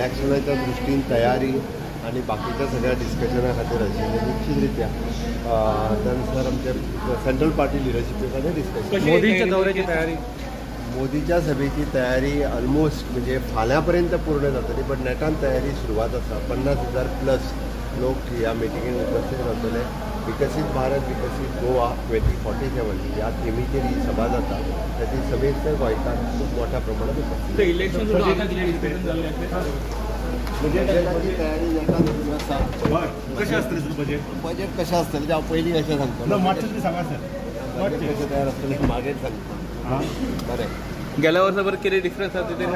इलेक्शनाच्या दृश्टीन तयारी आणि बाकीच्या सगळ्या डिस्कशना खातीर आशिल्ली निश्चितरित्या अं, त्यानुसार आमच्या सेंट्रल पार्टी लिडरशिपे कडेन डिस्कशन मोदींच्या दौऱ्याची तयारी? मोदीच्या सभेची तयारी ऑलमोस्ट म्हणजे फाल्यांपर्यंत पूर्ण जातली बट नेटान तयारी सुरवात आसा पन्नास हजार प्लस लोक ह्या मिटिंगेक उपस्थित रावतले विकसीत भारत विकसीत गोवा ट्वेंटी फॉर्टी सेवन ह्या थेमीचेर ही सभा जाता त्याची सभेत गोंयकार खूप मोठ्या प्रमाणात बजेटाची तयारी कशें आसतलें तुजें बजेट बजेट कशें आसतलें तें हांव पयलीं कशें ना सांगतलो बजेट कशें तयार आसतलें मागीर सांगता. हां. बरें. गेल्या वर्सा बरं किती डिफरन्स आसा तिथे